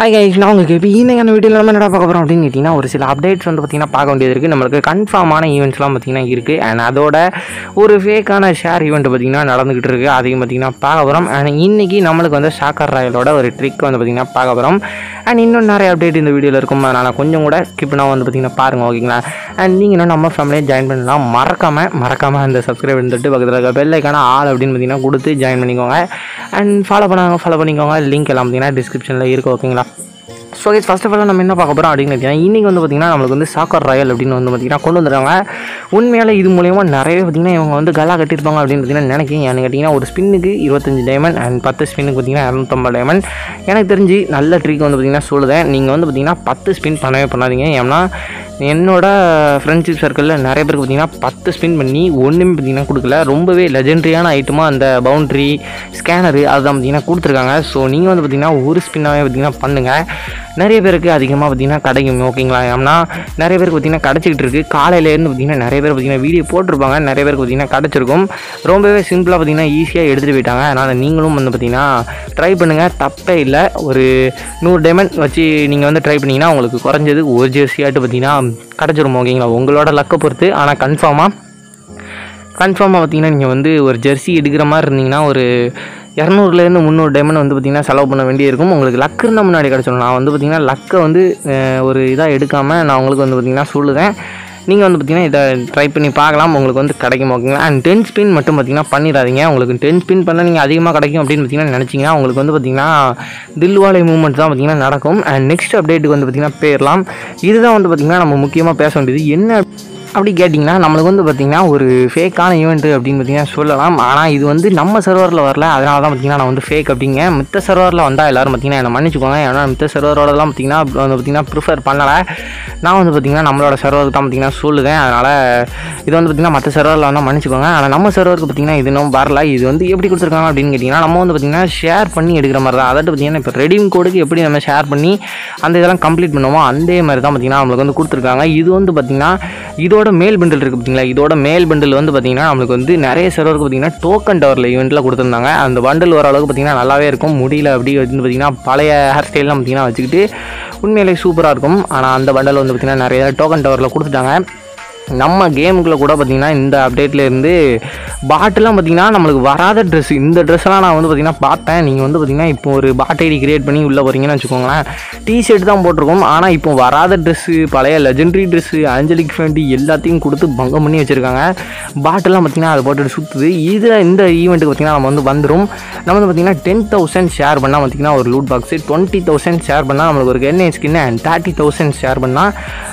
Hi guys நான் உங்களுக்கு இப்போ இன்னைக்கான வீடியோவில் நம்ம என்ன பார்க்க போகிறோம் அப்படின்னு கேட்டிங்கன்னா ஒரு சில அப்டேட்ஸ் வந்து பார்த்திங்கன்னா பார்க்க வேண்டியது இருக்குது நம்மளுக்கு கன்ஃபார்மான ஈவெண்ட்ஸ்லாம் பார்த்திங்கன்னா இருக்குது அண்ட் அதோட ஒரு ஃபேக்கான ஷேர் ஈவெண்ட் பார்த்திங்கன்னா நடந்துக்கிட்டு இருக்குது அதையும் பார்த்திங்கன்னா பார்க்க போகிறோம் அண்ட் இன்றைக்கி நம்மளுக்கு வந்து ஷாக்கர் ராயலோட ஒரு ட்ரிக் வந்து பார்த்திங்கன்னா பார்க்க போகிறோம் அண்ட் இன்னும் நிறைய அப்டேட் இந்த வீடியோவில் இருக்கும். அதனால் கொஞ்சம் கூட ஸ்கிப்னா வந்து பார்த்திங்கன்னா பாருங்கள் ஓகேங்களா? அண்ட் நீங்கள் இன்னும் நம்ம ஃபேமிலியை ஜாயின் பண்ணலாம். மறக்காமல் மறக்காமல் அந்த சப்ஸ்கிரைப் எடுத்துட்டு பக்கத்தில் இருக்க பெல் ஐக்கான அப்படின்னு பார்த்திங்கன்னா கொடுத்து ஜாயின் பண்ணிக்கோங்க. அண்ட் ஃபாலோ பண்ணாங்க ஃபாலோ பண்ணிக்கோங்க. லிங்க் எல்லாம் பார்த்திங்கன்னா டிஸ்கிரிப்ஷனில் இருக்குது ஓகேங்களா? So guys first of all நம்ம என்ன பார்க்க போகிறோம் அப்படின்னு கேட்டிங்கன்னா இன்றைக்கி வந்து பார்த்திங்கன்னா நம்மளுக்கு வந்து சாக்கர் ராயல் அப்படின்னு வந்து பார்த்திங்கன்னா கொண்டு வந்துருக்காங்க. உண்மையால் இது மூலயமா நிறைய பார்த்திங்கன்னா இவங்க வந்து கலா கட்டியிருப்பாங்க அப்படின்னு பார்த்தீங்கன்னா நினைக்கிறேன் ஏன்னு கேட்டிங்கன்னா ஒரு ஸ்பின்னுக்கு இருபத்தஞ்சு டைமண்ட் அண்ட் பத்து ஸ்பின்னுக்கு பார்த்திங்கன்னா இரநூத்தம்பது டைமண்ட் எனக்கு தெரிஞ்சு நல்ல ட்ரிக் வந்து பார்த்திங்கன்னா சொல்லுதேன். நீங்கள் வந்து பார்த்திங்கன்னா பத்து ஸ்பின் பண்ணவே பண்ணாதீங்க. ஏன்னா என்னோட ஃப்ரெண்ட்ஷிப் சர்க்கிளில் நிறைய பேருக்கு பார்த்திங்கன்னா பத்து ஸ்பின் பண்ணி ஒன்றுமே பார்த்திங்கன்னா கொடுக்கல. ரொம்பவே லெஜெண்ட்ரியான ஐட்டமாக அந்த பவுண்ட்ரி ஸ்கேனரு அதுதான் பார்த்திங்கன்னா கொடுத்துருக்காங்க. ஸோ நீங்கள் வந்து பார்த்திங்கன்னா ஒரு ஸ்பின்னாகவே பார்த்திங்கன்னா பண்ணுங்கள் நிறைய பேருக்கு அதிகமாக பார்த்திங்கன்னா கிடைக்கும் ஓகேங்களா ஏன்னா நிறைய பேருக்கு பார்த்திங்கன்னா கிடச்சிக்கிட்டு இருக்குது காலையிலேருந்து பார்த்திங்கன்னா நிறைய பேர் பார்த்திங்கன்னா வீடியோ போட்டிருப்பாங்க. நிறைய பேருக்கு பார்த்திங்கன்னா கிடச்சிருக்கும். ரொம்பவே சிம்பிளாக பார்த்திங்கன்னா ஈஸியாக எடுத்துகிட்டு போயிட்டாங்க. அதனால் நீங்களும் வந்து பார்த்திங்கன்னா ட்ரை பண்ணுங்கள் தப்பே இல்லை. ஒரு நூறு டைமண்ட் வச்சு நீங்கள் வந்து ட்ரை பண்ணிங்கன்னா உங்களுக்கு குறைஞ்சது ஒரு ஜெர்சியாட்டு பார்த்திங்கன்னா கிடச்சிரும் ஓகேங்களா உங்களோட லக்கை பொறுத்து. ஆனால் கன்ஃபார்மாக கன்ஃபார்மாக பார்த்தீங்கன்னா நீங்கள் வந்து ஒரு ஜெர்சி எடுக்கிற மாதிரி இருந்தீங்கன்னா ஒரு இரநூறுலேருந்து முந்நூறு டைமண்ட் வந்து பார்த்திங்கன்னா செலவு பண்ண வேண்டியிருக்கும் உங்களுக்கு லக்கு இருந்தால் முன்னாடி கிடச்சிடும் நான் வந்து பார்த்திங்கன்னா லக்கை வந்து ஒரு இதாக எடுக்காமல் நான் உங்களுக்கு வந்து பார்த்திங்கன்னா சொல்லுவேன் நீங்கள் வந்து பார்த்திங்கன்னா இதை ட்ரை பண்ணி பார்க்கலாம். உங்களுக்கு வந்து கிடைக்கும் ஓகேங்களா அண்ட் டென் ஸ்பின் மட்டும் பார்த்திங்கன்னா பண்ணிடாதீங்க. உங்களுக்கு டென் ஸ்பின் பண்ணால் நீங்கள் அதிகமாக கிடைக்கும் அப்படின்னு பார்த்திங்கன்னா நினச்சிங்கன்னா உங்களுக்கு வந்து பார்த்திங்கன்னா தில்வாலை மூமெண்ட் தான் பார்த்திங்கன்னா நடக்கும். அண்ட் நெக்ஸ்ட் அப்டேட்டுக்கு வந்து பார்த்திங்கன்னா போயிடலாம். இதுதான் வந்து பார்த்திங்கன்னா நம்ம முக்கியமாக பேச வேண்டியது. என்ன அப்படி கேட்டிங்கன்னா நம்மளுக்கு வந்து பார்த்திங்கன்னா ஒரு ஃபேக்கான ஈவெண்ட்டு அப்படின்னு பார்த்தீங்கன்னா சொல்லலாம். ஆனால் இது வந்து நம்ம சர்வரில் வரல. அதனால தான் பார்த்திங்கன்னா நான் வந்து ஃபேக் அப்படிங்க. மித்த சர்வரில் வந்தால் எல்லோரும் பார்த்திங்கன்னா என்னை மன்னிச்சுக்கோங்க. ஏன்னா மித்த சர்வரோடலாம் பார்த்திங்கன்னா வந்து பார்த்திங்கன்னா ப்ரிஃபர் பண்ணலை. நான் வந்து பார்த்திங்கன்னா நம்மளோட சர்வருக்கு தான் பார்த்திங்கன்னா சொல்லுவேன் அதனால் இது வந்து பார்த்திங்கன்னா மற்ற சர்வரில் வந்தால் மன்னிச்சுக்கோங்க. ஆனால் நம்ம சர்வருக்கு பார்த்திங்கன்னா இது இன்னும் வரல. இது வந்து எப்படி கொடுத்துருக்காங்க அப்படின்னு கேட்டிங்கன்னா நம்ம வந்து பார்த்திங்கன்னா ஷேர் பண்ணி எடுக்கிற மாதிரி தான் அதாவது பார்த்திங்கன்னா இப்போ ரெடீம் கோடுக்கு எப்படி நம்ம ஷேர் பண்ணி அந்த இதெல்லாம் கம்ப்ளீட் பண்ணுவோமோ அதே மாதிரி தான் பார்த்திங்கன்னா நம்மளுக்கு வந்து கொடுத்துருக்காங்க. இது வந்து பார்த்திங்கன்னா இதோட மேல் பண்டில் இருக்குது பார்த்தீங்களா இதோட மேல் பண்டில் வந்து பார்த்தீங்கன்னா நம்மளுக்கு வந்து நிறைய சர்வருக்கு பார்த்தீங்கன்னா டோக்கன் டவரில் ஈவெண்ட்டில் கொடுத்துருந்தாங்க. அந்த பண்டில் வர அளவுக்கு பார்த்திங்கன்னா நல்லாவே இருக்கும். முடியல அப்படி வந்து பார்த்தீங்கன்னா பழைய ஹேர் ஸ்டைல்லாம் பார்த்தீங்கன்னா வச்சுக்கிட்டு உண்மையிலே சூப்பராக இருக்கும். ஆனால் அந்த பண்டல் வந்து பார்த்திங்கன்னா நிறைய டோக்கன் டவரில் கொடுத்துட்டாங்க. நம்ம கேமுக்குள்ளே கூட பார்த்திங்கன்னா இந்த அப்டேட்டில் இருந்து பாட்டெல்லாம் பார்த்திங்கன்னா நம்மளுக்கு வராத ட்ரெஸ் இந்த ட்ரெஸ்லாம் நான் வந்து பார்த்திங்கன்னா பார்த்தேன் நீங்கள் வந்து பார்த்திங்கன்னா இப்போ ஒரு பாட் ஐடி கிரியேட் பண்ணி உள்ளே போகிறீங்கன்னு வச்சுக்கோங்களேன் டிஷர்ட் தான் போட்டிருக்கோம். ஆனால் இப்போ வராத ட்ரெஸ்ஸு பழைய லெஜெண்டரி ட்ரெஸ்ஸு ஆஞ்சலிக் ஃபேண்டி எல்லாத்தையும் கொடுத்து பங்கம் பண்ணி வச்சுருக்காங்க. பாட்டெல்லாம் பார்த்திங்கன்னா அதை போட்டுட்டு சுற்றுது இதில் இந்த ஈவெண்ட்டுக்கு பார்த்திங்கன்னா நம்ம வந்து வந்துடும் நம்ம வந்து பார்த்திங்கன்னா டென் தௌசண்ட் ஷேர் பண்ணால் பார்த்திங்கன்னா ஒரு loot box twenty thousand share பண்ணால் நம்மளுக்கு ஒரு NA skin and thirty thousand share பண்ணால்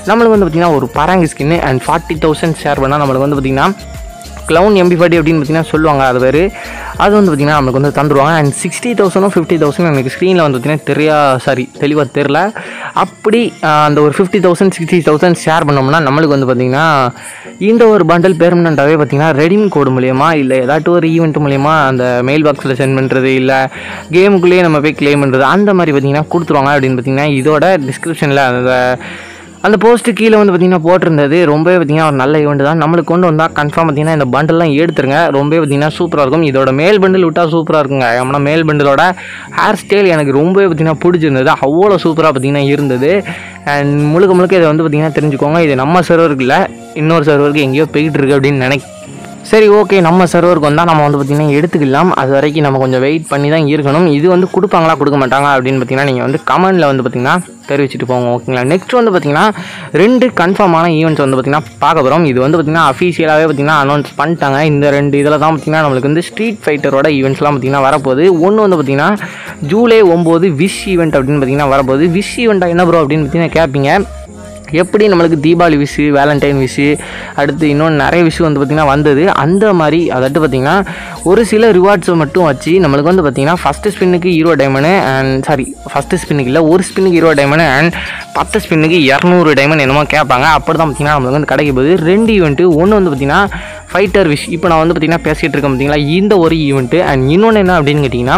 நம்மளுக்கு வந்து பார்த்திங்கன்னா ஒரு பராங்கு skin and forty thousand share பண்ணால் நம்மளுக்கு வந்து பார்த்திங்கன்னா க்ளவுன் எம்பி ஃபார்ட்டி அப்படின்னு பார்த்தீங்கன்னா சொல்லுவாங்க அது பேர் அது வந்து பார்த்திங்கன்னா நம்மளுக்கு வந்து தந்துருவாங்க. அண்ட் சிக்ஸ்டி தௌசண்டும் ஃபிஃப்டி தௌசண்ட் எனக்கு ஸ்க்ரீனில் வந்து பார்த்திங்கன்னா தெரியா சாரி தெளிவாக தெரில அப்படி அந்த ஒரு fifty thousand sixty thousand share பண்ணோம்னா நம்மளுக்கு வந்து பார்த்திங்கன்னா இந்த ஒரு பண்டல் பெர்மனண்ட்டாகவே பார்த்திங்கன்னா ரெடிம் கோடு மூலியமா இல்லை ஏதாட்டும் ஒரு ஈவெண்ட் மூலியமா அந்த மெயில் பாக்ஸில் சென்ட் பண்ணுறது இல்லை கேமுக்குள்ளேயே நம்ம போய் க்ளைம் பண்ணுறது அந்த மாதிரி பார்த்திங்கன்னா கொடுத்துருவாங்க அப்படின்னு பார்த்திங்கன்னா இதோட டிஸ்கிரிப்ஷனில் அந்த அந்த போஸ்ட்டு கீழே வந்து பார்த்திங்கன்னா போட்டிருந்தது. ரொம்பவே பார்த்திங்கன்னா ஒரு நல்ல ஈவெண்ட் தான். நம்மளுக்கு கொண்டு வந்தால் கன்ஃபார்ம் பார்த்திங்கன்னா இந்த பண்டல்லாம் எடுத்துருங்க. ரொம்பவே பார்த்திங்கன்னா சூப்பராக இருக்கும். இதோட மேல் பண்டில் விட்டால் சூப்பராக இருக்குங்க. ஏன்னா மேல் பண்டிலோட ஹேர் ஸ்டைல் எனக்கு ரொம்பவே பார்த்திங்கன்னா பிடிச்சிருந்தது. அவ்வளோ சூப்பராக பார்த்திங்கன்னா இருந்தது. அண்ட் முழுக்க முழுக்க இதை வந்து பார்த்திங்கன்னா தெரிஞ்சுக்கோங்க. இது நம்ம சர்வருக்கு இல்லை இன்னொரு சர்வருக்கு எங்கேயோ போயிட்டுருக்கு அப்படின்னு நினைக்க சரி ஓகே நம்ம சர்வருக்கு வந்தால் நம்ம வந்து பார்த்திங்கன்னா எடுத்துக்கலாம். அது வரைக்கும் நம்ம கொஞ்சம் வெயிட் பண்ணி தான் இருக்கணும். இது வந்து கொடுப்பாங்களா கொடுக்க மாட்டாங்க அப்படின்னு பார்த்தீங்கன்னா நீங்கள் வந்து கமெண்டில் வந்து பார்த்திங்கன்னா தெரிவிச்சுட்டு போங்க ஓகேங்களா நெக்ஸ்ட் வந்து பார்த்திங்கன்னா ரெண்டு கன்ஃபார்மான ஈவெண்ட்ஸ் வந்து பார்த்திங்கன்னா பார்க்க போகிறோம் இது வந்து பார்த்திங்கன்னா அஃபீஷியலாகவே பார்த்திங்கன்னா அனௌன்ஸ் பண்ணிட்டாங்க. இந்த ரெண்டு இதில் தான் பார்த்திங்கன்னா நம்மளுக்கு வந்து ஸ்ட்ரீட் ஃபைட்டரோட ஈவெண்ட்ஸ்லாம் பார்த்திங்கன்னா வரப்போகுது. ஒன்று வந்து பார்த்திங்கன்னா ஜூலை ஒம்பது விஷ் ஈவெண்ட் அப்படின்னு பார்த்திங்கன்னா வரப்போகுது. விஷ் ஈவெண்ட்டாக என்ன ப்ரோ அப்படின்னு பார்த்தீங்கன்னா கேட்பீங்க எப்படி நம்மளுக்கு தீபாவளி விஷு வேலண்டைன் விஷு அடுத்து இன்னொன்று நிறைய விஷயம் வந்து பார்த்திங்கன்னா வந்தது. அந்த மாதிரி அதாட்டு பார்த்திங்கன்னா ஒரு சில ரிவார்ட்ஸை மட்டும் வச்சு நம்மளுக்கு வந்து பார்த்திங்கன்னா first ஸ்பின்னுக்கு hero diamond and sorry first ஸ்பின்னுக்கு இல்லை ஒரு ஸ்பின்னுக்கு ஹீரோ டைமண்டு அண்ட் பத்து ஸ்பின்னுக்கு இரநூறு டைமண்ட் என்னமோ கேட்பாங்க. அப்படி தான் பார்த்திங்கன்னா நம்மளுக்கு வந்து கிடைக்க போகுது. ரெண்டு ஈவெண்ட்டு ஒன்று வந்து பார்த்திங்கன்னா ஃபைட்டர் விஷ் இப்போ நான் வந்து பார்த்திங்கன்னா பேசிகிட்டு இருக்கேன் பார்த்தீங்களா இந்த ஒரு ஈவெண்ட்டு அண்ட் இன்னொன்று என்ன அப்படின்னு கேட்டிங்கன்னா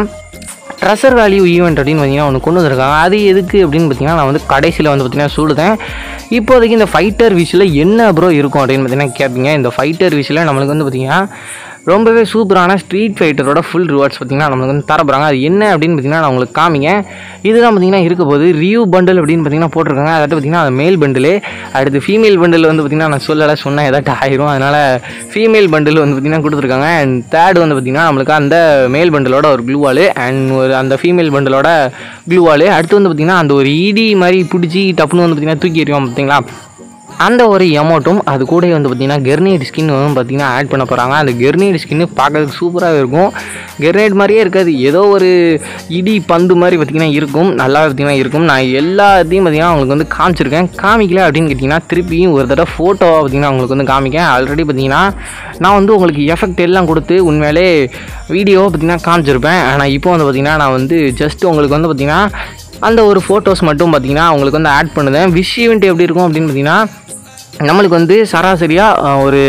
ட்ரெஷர் வேல்யூ ஈவெண்ட் அப்படின்னு பார்த்தீங்கன்னா ஒன்று கொண்டு வந்திருக்காங்க. அது எதுக்கு அப்படின்னு பார்த்தீங்கன்னா நான் வந்து கடைசியில் வந்து பார்த்தீங்கன்னா சொல்லுதேன். இப்போதைக்கு இந்த ஃபைட்டர் விஷயில் என்ன ப்ரோ இருக்கும் அப்படின்னு பார்த்தீங்கன்னா கேட்பீங்க இந்த ஃபைட்டர் விஷயில் நம்மளுக்கு வந்து பார்த்தீங்கன்னா ரொம்பவே சூப்பரான ஸ்ட்ரீட் ஃபைட்டரோட ஃபுல் ரிவார்ட்ஸ் பார்த்தீங்கன்னா நம்மளுக்கு வந்து தரப்புறாங்க அது என்ன அப்படின்னு பார்த்தீங்கன்னா நான் உங்களுக்கு காமிங்க. இதெல்லாம் பார்த்தீங்கன்னா இருக்க போது ரியூ பண்டில் அப்படின்னு பார்த்தீங்கன்னா போட்டிருக்காங்க. அதாவது பார்த்தீங்கன்னா அது மேல் பண்டில் அடுத்து ஃபீமேல் பண்டில் வந்து பார்த்தீங்கன்னா நான் சொல்லலை சொன்னால் ஏதாட்டும் ஆயிரும். அதனால் ஃபீமேல் பண்டில் வந்து பார்த்திங்கன்னா கொடுத்துருக்காங்க. அண்ட் தேர்ட் வந்து பார்த்தீங்கன்னா நம்மளுக்கு அந்த மேல் பண்டிலோட ஒரு க்ளூவாலு அண்ட் ஒரு அந்த ஃபீமேல் பண்டிலோட க்ளூவாலு அடுத்து வந்து பார்த்திங்கன்னா அந்த ஒரு இடி மாதிரி பிடிச்சி டப்புன்னு வந்து பார்த்தீங்கன்னா தூக்கி எறிவோம் பார்த்தீங்களா? அந்த ஒரு எமௌண்ட்டும் அது கூட வந்து பார்த்திங்கன்னா கெர்னேட் ஸ்கின் வந்து பார்த்திங்கன்னா ஆட் பண்ண போகிறாங்க அந்த கெர்னேட் ஸ்கின்னு பார்க்கறதுக்கு சூப்பராக இருக்கும். கெர்னேட் மாதிரியே இருக்காது. ஏதோ ஒரு இடி பந்து மாதிரி பார்த்திங்கன்னா இருக்கும். நல்லா பார்த்திங்கன்னா இருக்கும். நான் எல்லாத்தையும் பார்த்திங்கன்னா உங்களுக்கு வந்து காமிச்சிருக்கேன். காமிக்கல அப்படின்னு கேட்டிங்கன்னா திருப்பியும் ஒரு தடவை ஃபோட்டோவாக பார்த்திங்கன்னா உங்களுக்கு வந்து காமிக்கேன். ஆல்ரெடி பார்த்திங்கன்னா நான் வந்து உங்களுக்கு எஃபெக்ட் எல்லாம் கொடுத்து உண்மையிலே வீடியோவை பார்த்திங்கன்னா காமிச்சிருப்பேன். ஆனால் இப்போ வந்து பார்த்திங்கன்னா நான் வந்து ஜஸ்ட் உங்களுக்கு வந்து பார்த்திங்கன்னா அந்த ஒரு ஃபோட்டோஸ் மட்டும் பார்த்திங்கன்னா உங்களுக்கு வந்து ஆட் பண்ணுதேன். விஷ் ஈவெண்ட் எப்படி இருக்கும் அப்படின்னு பார்த்தீங்கன்னா நம்மளுக்கு வந்து சராசரியாக ஒரு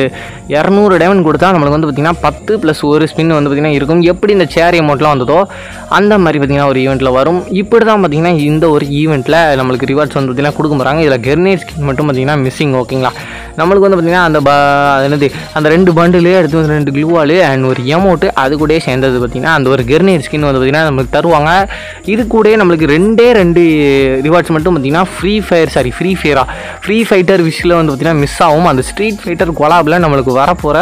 இரநூறு டைமண்ட் கொடுத்தா நம்மளுக்கு வந்து பார்த்திங்கன்னா பத்து ப்ளஸ் ஒரு ஸ்பின் வந்து பார்த்திங்கன்னா இருக்கும். எப்படி இந்த சேர் அமௌண்ட்லாம் வந்ததோ அந்த மாதிரி பார்த்திங்கன்னா ஒரு ஈவெண்ட்டில் வரும். இப்படி தான் பார்த்திங்கன்னா இந்த ஒரு ஈவெண்ட்டில் நம்மளுக்கு ரிவார்ட்ஸ் வந்து பார்த்திங்கன்னா கொடுக்க போகிறாங்க இதில் கெர்னேட் ஸ்கின் மட்டும் பார்த்திங்கன்னா மிஸ்ஸிங் ஓகேங்களா நம்மளுக்கு வந்து பார்த்திங்கன்னா அந்த ப என்னது அந்த ரெண்டு பண்டிலே அடுத்து வந்து ரெண்டு க்ளூவாலு அண்ட் ஒரு எமௌண்ட்டு அது கூடயே சேர்ந்தது பார்த்திங்கன்னா அந்த ஒரு கெர்னியர் ஸ்கின் வந்து பார்த்திங்கன்னா நம்மளுக்கு தருவாங்க. இது கூடயே நம்மளுக்கு ரெண்டே ரெண்டு ரிவார்ட்ஸ் மட்டும் பார்த்திங்கன்னா ஃப்ரீ ஃபயர் சாரி ஃப்ரீ ஃபயராக ஃப்ரீ ஃபைட்டர் விஷயில் வந்து பார்த்திங்கன்னா மிஸ் ஆகும். அந்த ஸ்ட்ரீட் ஃபைட்டர் கொலாபில் நம்மளுக்கு வரப்போகிற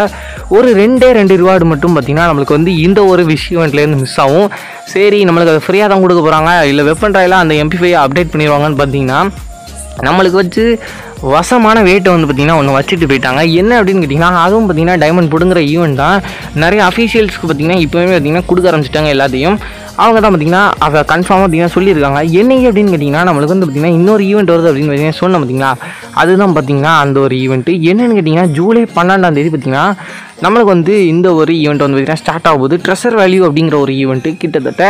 ஒரு ரெண்டே ரெண்டு ரிவார்டு மட்டும் பார்த்திங்கன்னா நம்மளுக்கு வந்து இந்த ஒரு விஷயம்லேருந்து மிஸ் ஆகும். சரி நம்மளுக்கு அது ஃப்ரீயாக தான் கொடுக்க போகிறாங்க இல்லை வெப்பன் ட்ராயில் அந்த எம்பிஃபை அப்டேட் பண்ணிடுவாங்கன்னு பார்த்தீங்கன்னா நம்மளுக்கு வச்சு வசமான வெயிட்டை வந்து பார்த்திங்கன்னா ஒன்று வச்சுட்டு போயிட்டாங்க. என்ன அப்படின்னு கேட்டிங்கன்னா அதுவும் பார்த்திங்கன்னா டைமண்ட் பிடுங்குற ஈவெண்ட் தான். நிறைய அஃபீஷியல்ஸ்க்கு பார்த்திங்கன்னா இப்போவே பார்த்திங்கன்னா கொடுக்க ஆரம்பிச்சிட்டாங்க எல்லாத்தையும். அவங்க தான் பார்த்திங்கன்னா அவ கன்ஃபார்மாக பார்த்திங்கன்னா சொல்லியிருக்காங்க. என்னைக்கு அப்படின்னு கேட்டிங்கன்னா நம்மளுக்கு வந்து பார்த்திங்கன்னா இன்னொரு ஈவெண்ட் வருது அப்படின்னு பார்த்தீங்கன்னா சொன்ன பார்த்திங்களா அதுதான் பார்த்திங்கன்னா அந்த ஒரு ஈவெண்ட்டு என்னென்னு கேட்டிங்கன்னா ஜூலை பன்னெண்டாம் தேதி பார்த்திங்கன்னா நம்மளுக்கு வந்து இந்த ஒரு ஈவெண்ட் வந்து பார்த்திங்கன்னா ஸ்டார்ட் ஆகுது ட்ரெஷர் வேல்யூ அப்படிங்கிற ஒரு ஈவெண்ட்டு கிட்டத்தட்ட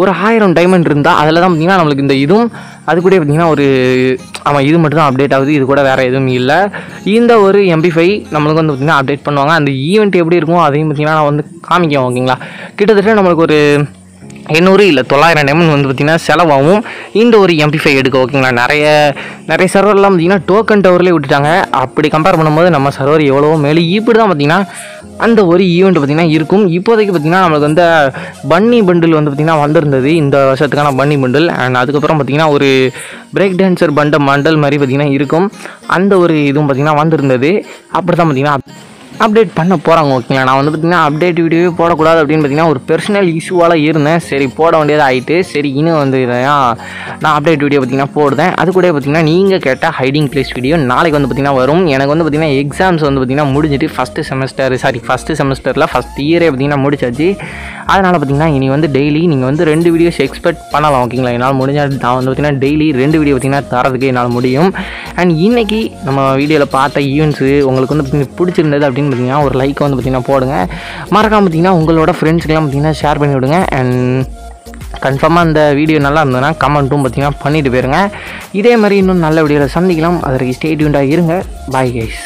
ஒரு ஆயிரம் டைமண்ட் இருந்தால் அதில் தான் பார்த்திங்கன்னா நம்மளுக்கு இந்த இதுவும் அது கூட பார்த்திங்கன்னா ஒரு ஆமாம் இது மட்டும் தான் அப்டேட் ஆகுது. இது கூட வேறு எதுவும் இல்லை. இந்த ஒரு எம்பி ஃபைவ் நம்மளுக்கு வந்து பார்த்திங்கன்னா அப்டேட் பண்ணுவாங்க. அந்த ஈவெண்ட் எப்படி இருக்கும் அதையும் பார்த்திங்கன்னா நான் வந்து காமிக்கேன் ஓகேங்களா கிட்டத்தட்ட நம்மளுக்கு ஒரு எண்ணூறு இல்லை தொள்ளாயிரம் டைமண்ட் வந்து பார்த்திங்கன்னா செலவாகும். இந்த ஒரு எம்பிஃபை எடுக்க ஓகேங்களா? நிறைய நிறைய சர்வர்லாம் பார்த்திங்கன்னா டோக்கன் டவர்லேயே விட்டுட்டாங்க. அப்படி கம்பேர் பண்ணும்போது நம்ம சர்வர் எவ்வளவோ மேலே இப்படி தான் பார்த்திங்கன்னா அந்த ஒரு ஈவெண்ட் பார்த்திங்கன்னா இருக்கும். இப்போதைக்கு பார்த்திங்கன்னா நம்மளுக்கு வந்து பன்னி பண்டில் வந்து பார்த்திங்கன்னா வந்திருந்தது. இந்த வருஷத்துக்கான பன்னி பண்டில் அண்ட் அதுக்கப்புறம் பார்த்திங்கன்னா ஒரு பிரேக் டான்சர் பண்ட மண்டல் மாதிரி பார்த்திங்கன்னா இருக்கும். அந்த ஒரு இதுவும் பார்த்திங்கன்னா வந்திருந்தது. அப்படி தான் பார்த்திங்கன்னா அப்டேட் பண்ண போகிறாங்க ஓகேங்களா நான் வந்து பார்த்திங்கன்னா அப்டேட் வீடியோவே போடக்கூடாது அப்படின்னு பார்த்தீங்கன்னா ஒரு பர்சனல் இஷ்யூவால் இருந்தேன். சரி போட வேண்டியதாக ஆகிட்டு சரி இன்னும் வந்து நான் அப்டேட் வீடியோ பார்த்திங்கன்னா போடுறேன். அது கூட பார்த்திங்கன்னா நீங்கள் கேட்டால் ஹைடிங் பிளேஸ் வீடியோ நாளைக்கு வந்து பார்த்திங்கன்னா வரும். எனக்கு வந்து பார்த்திங்கன்னா எக்ஸாம்ஸ் வந்து பார்த்திங்கன்னா முடிஞ்சிட்டு ஃபஸ்ட்டு செமஸ்டர் சாரி ஃபஸ்ட்டு செமஸ்டரில் ஃபஸ்ட் இயரே பார்த்திங்கன்னா முடிச்சாச்சு. அதனால் பார்த்திங்கன்னா இனி வந்து டெய்லி நீங்கள் வந்து ரெண்டு வீடியோஸ் எக்ஸ்பெக்ட் பண்ணலாம் ஓகேங்களா என்னால் முடிஞ்சால் நான் வந்து பார்த்திங்கன்னா டெய்லி ரெண்டு வீடியோ பார்த்திங்கன்னா தரதுக்கு என்னால் முடியும். அண்ட் இன்றைக்கி நம்ம வீடியோவில் பார்த்த ஈவெண்ட்ஸு உங்களுக்கு வந்து பார்த்திங்கன்னா பிடிச்சிருந்தது அப்படின்னு பார்த்தீங்கன்னா ஒரு லைக் வந்து பார்த்திங்கன்னா போடுங்க. மறக்காம பார்த்திங்கன்னா உங்களோட ஃப்ரெண்ட்ஸ்க்கெல்லாம் பார்த்திங்கன்னா ஷேர் பண்ணி விடுங்க. அண்ட் கன்ஃபார்மாக அந்த வீடியோ நல்லா இருந்ததுன்னா கமெண்ட்டும் பார்த்திங்கன்னா பண்ணிட்டு போயிருங்க. இதே மாதிரி இன்னும் நல்ல வீடியோவில் சந்திக்கலாம். அதற்கு ஸ்டேடியூண்டாக இருங்க. Bye guys